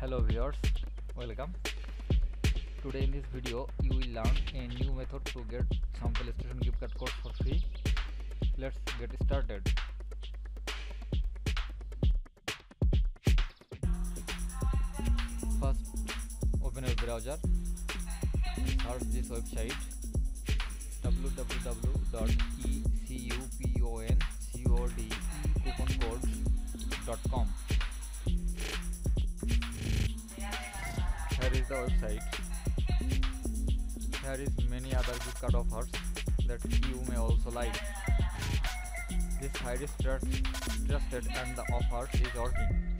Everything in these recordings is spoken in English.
hello viewers welcome today in this video you will learn a new method to get some playstation gift card code for free let's get started first open your browser search this website www.ecuponcode.com the website many other gift card offers that you may also like. This site is trust, trusted and the offers is working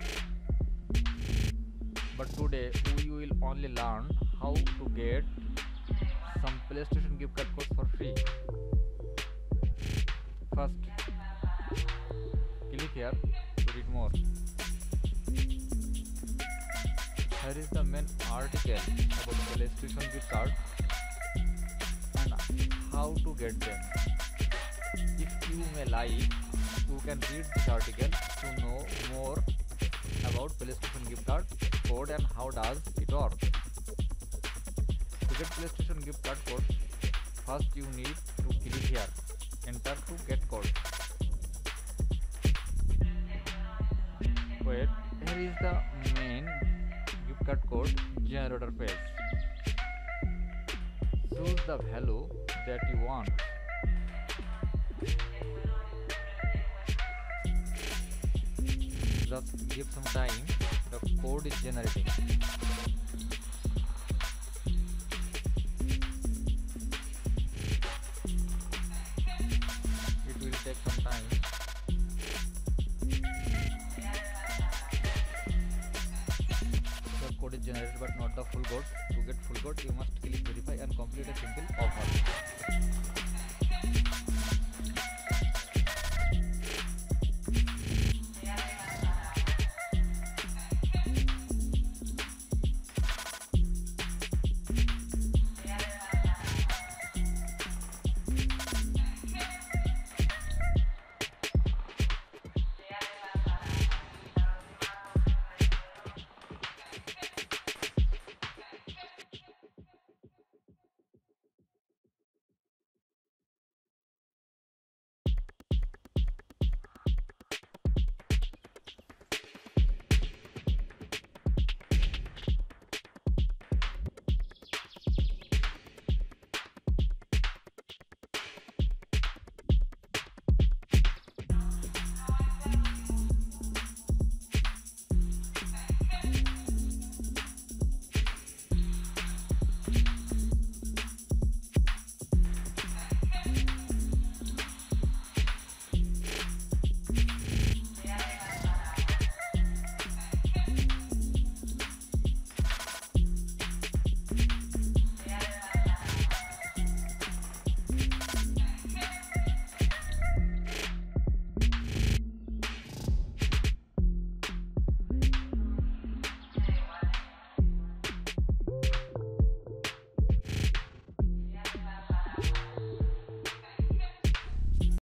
but today we will only learn how to get some playstation gift card codes for free. First click here to read more here is the main article about PlayStation gift card and how to get them. If you may like, you can read this article to know more about PlayStation gift card code and how does it work. To get PlayStation gift card code, first you need to click here, enter to get code. Wait, here is the main card code generator page. Choose the value that you want. Just give some time, the code is generating. Is generated but not the full code. To get full code, you must click verify and complete a simple offer.